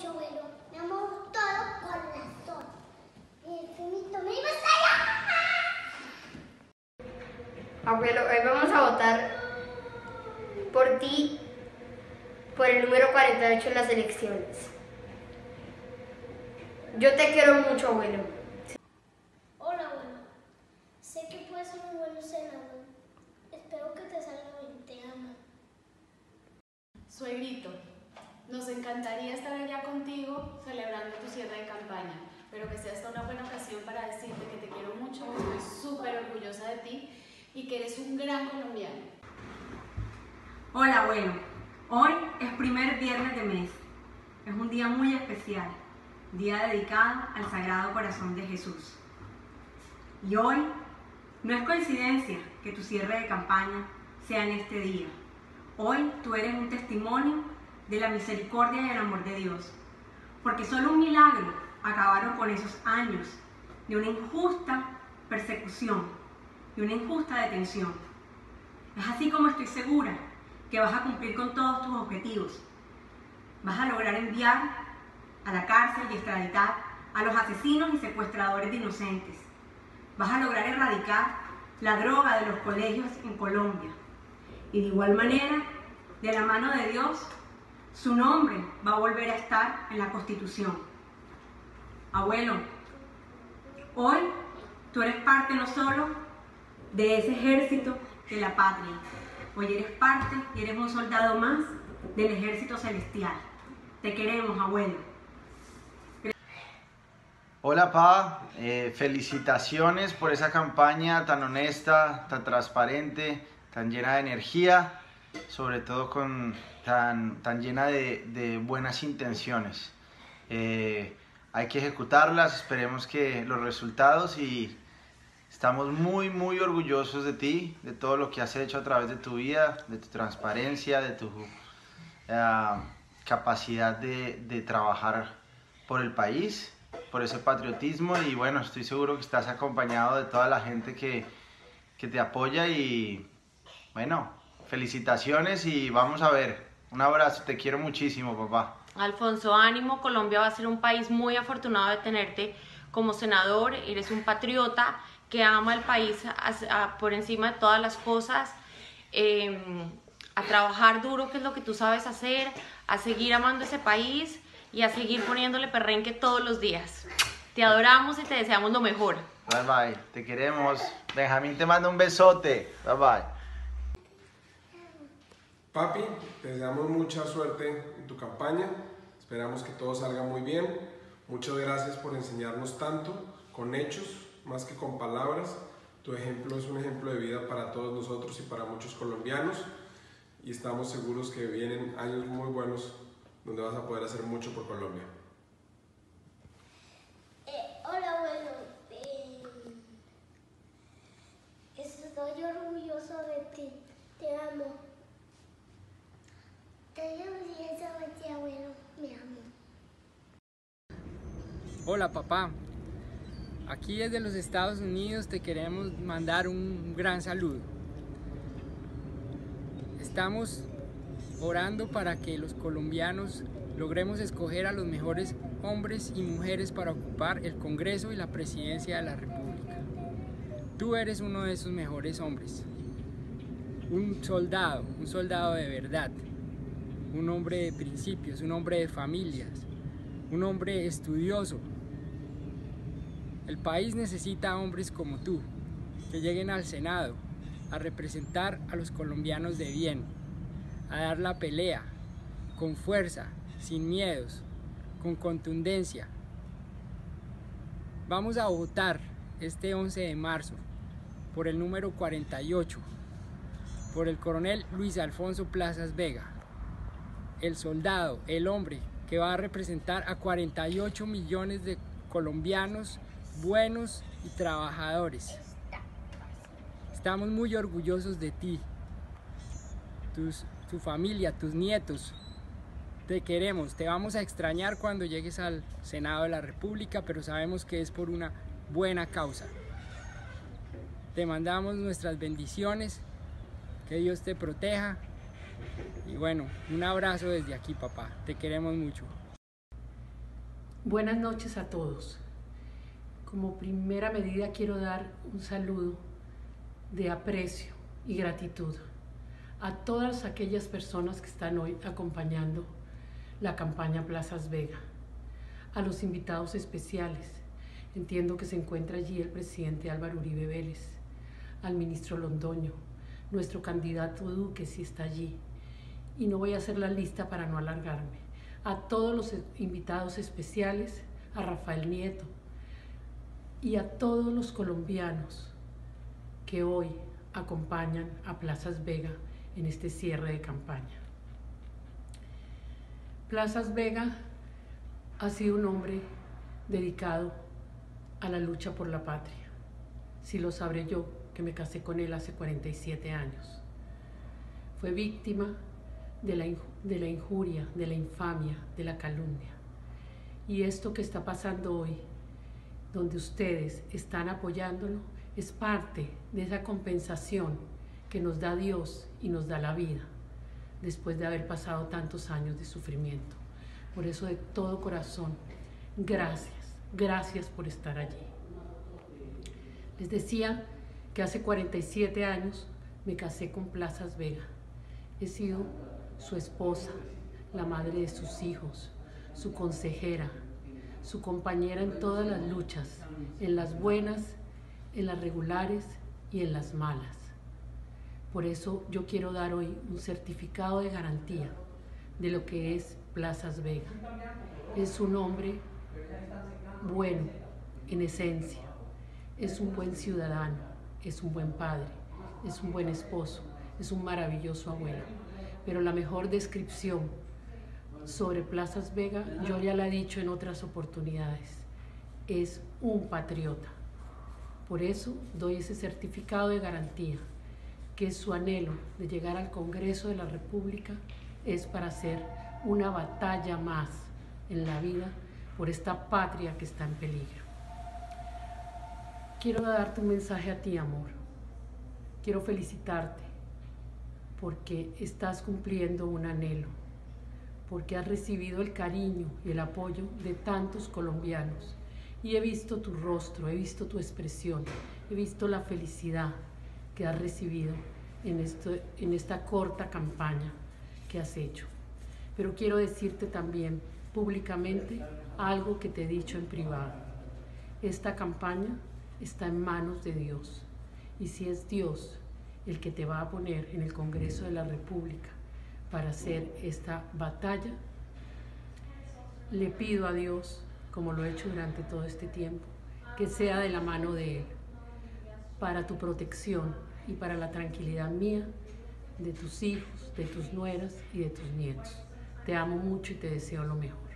mucho, abuelo. Me amo todo corazón. Y el infinito me iba a Abuelo, hoy vamos a votar por ti por el número 48 en las elecciones. Yo te quiero mucho, abuelo. Hola, abuelo. Sé que puedes ser un buen senador. Espero que te salga bien. Te amo. Suegrito, nos encantaría estar allá contigo celebrando tu cierre de campaña, pero que sea esta una buena ocasión para decirte que te quiero mucho, que estoy súper orgullosa de ti y que eres un gran colombiano. Hola, abuelo. Hoy es primer viernes de mes. Es un día muy especial, día dedicado al Sagrado Corazón de Jesús. Y hoy no es coincidencia que tu cierre de campaña sea en este día. Hoy tú eres un testimonio de la misericordia y el amor de Dios. Porque solo un milagro acabaron con esos años de una injusta persecución y una injusta detención. Es así como estoy segura que vas a cumplir con todos tus objetivos. Vas a lograr enviar a la cárcel y extraditar a los asesinos y secuestradores de inocentes. Vas a lograr erradicar la droga de los colegios en Colombia. Y de igual manera, de la mano de Dios, su nombre va a volver a estar en la Constitución. Abuelo, hoy tú eres parte no solo de ese ejército de la patria, hoy eres parte y eres un soldado más del ejército celestial. Te queremos, abuelo. Hola Pa, eh, felicitaciones por esa campaña tan honesta, tan transparente, tan llena de energía, sobre todo con tan, tan llena de, buenas intenciones. Eh, hay que ejecutarlas, esperemos que los resultados y estamos muy muy orgullosos de ti, de todo lo que has hecho a través de tu vida, de tu transparencia, de tu eh, capacidad de, de trabajar por el país por ese patriotismo y bueno, estoy seguro que estás acompañado de toda la gente que, que te apoya y bueno, felicitaciones y vamos a ver. Un abrazo, te quiero muchísimo, papá. Alfonso, ánimo, Colombia va a ser un país muy afortunado de tenerte como senador, eres un patriota que ama el país a- a- por encima de todas las cosas, eh, a trabajar duro, que es lo que tú sabes hacer, a seguir amando ese país y a seguir poniéndole perrenque todos los días. Te adoramos y te deseamos lo mejor. Bye bye, te queremos. Benjamín te manda un besote. Bye bye. Papi, te deseamos mucha suerte en tu campaña. Esperamos que todo salga muy bien. Muchas gracias por enseñarnos tanto con hechos más que con palabras. Tu ejemplo es un ejemplo de vida para todos nosotros y para muchos colombianos. Y estamos seguros que vienen años muy buenos donde vas a poder hacer mucho por Colombia. Eh, hola, abuelo. Eh, estoy orgulloso de ti. Te amo. Estoy orgulloso de ti, abuelo. Me amo. Hola papá, aquí desde los Estados Unidos te queremos mandar un gran saludo. Estamos orando para que los colombianos logremos escoger a los mejores hombres y mujeres para ocupar el Congreso y la presidencia de la República. Tú eres uno de esos mejores hombres, un soldado, un soldado de verdad, un hombre de principios, un hombre de familias, un hombre estudioso. El país necesita hombres como tú, que lleguen al Senado a representar a los colombianos de bien, a dar la pelea, con fuerza, sin miedos, con contundencia. Vamos a votar este 11 de marzo por el número 48, por el coronel Luis Alfonso Plazas Vega, el soldado, el hombre que va a representar a 48 millones de colombianos buenos y trabajadores. Estamos muy orgullosos de ti, tus, tu familia, tus nietos. Te queremos, te vamos a extrañar cuando llegues al Senado de la República, pero sabemos que es por una buena causa. Te mandamos nuestras bendiciones, que Dios te proteja y bueno, un abrazo desde aquí, papá. Te queremos mucho. Buenas noches a todos. Como primera medida quiero dar un saludo de aprecio y gratitud a todas aquellas personas que están hoy acompañando la campaña Plazas Vega, a los invitados especiales. Entiendo que se encuentra allí el presidente Álvaro Uribe Vélez, al ministro Londoño, nuestro candidato Duque si está allí. Y no voy a hacer la lista para no alargarme. A todos los invitados especiales, a Rafael Nieto y a todos los colombianos que hoy acompañan a Plazas Vega en este cierre de campaña. Plazas Vega ha sido un hombre dedicado a la lucha por la patria. Si lo sabré yo, que me casé con él hace 47 años. Fue víctima de la, de la injuria, de la infamia, de la calumnia. Y esto que está pasando hoy, donde ustedes están apoyándolo, es parte de esa compensación que nos da Dios y nos da la vida después de haber pasado tantos años de sufrimiento. Por eso de todo corazón, gracias, gracias por estar allí. Les decía que hace 47 años me casé con Plazas Vega. He sido su esposa, la madre de sus hijos, su consejera, su compañera en todas las luchas, en las buenas, en las regulares y en las malas. Por eso yo quiero dar hoy un certificado de garantía de lo que es Plazas Vega. Es un hombre bueno en esencia, es un buen ciudadano, es un buen padre, es un buen esposo, es un maravilloso abuelo. Pero la mejor descripción sobre Plazas Vega, yo ya la he dicho en otras oportunidades, es un patriota. Por eso doy ese certificado de garantía que su anhelo de llegar al Congreso de la República es para hacer una batalla más en la vida por esta patria que está en peligro. Quiero darte un mensaje a ti, amor. Quiero felicitarte porque estás cumpliendo un anhelo, porque has recibido el cariño y el apoyo de tantos colombianos. Y he visto tu rostro, he visto tu expresión, he visto la felicidad, que has recibido en, esto, en esta corta campaña que has hecho. Pero quiero decirte también públicamente algo que te he dicho en privado. Esta campaña está en manos de Dios. Y si es Dios el que te va a poner en el Congreso de la República para hacer esta batalla, le pido a Dios, como lo he hecho durante todo este tiempo, que sea de la mano de Él, para tu protección, y para la tranquilidad mía, de tus hijos, de tus nueras y de tus nietos. Te amo mucho y te deseo lo mejor.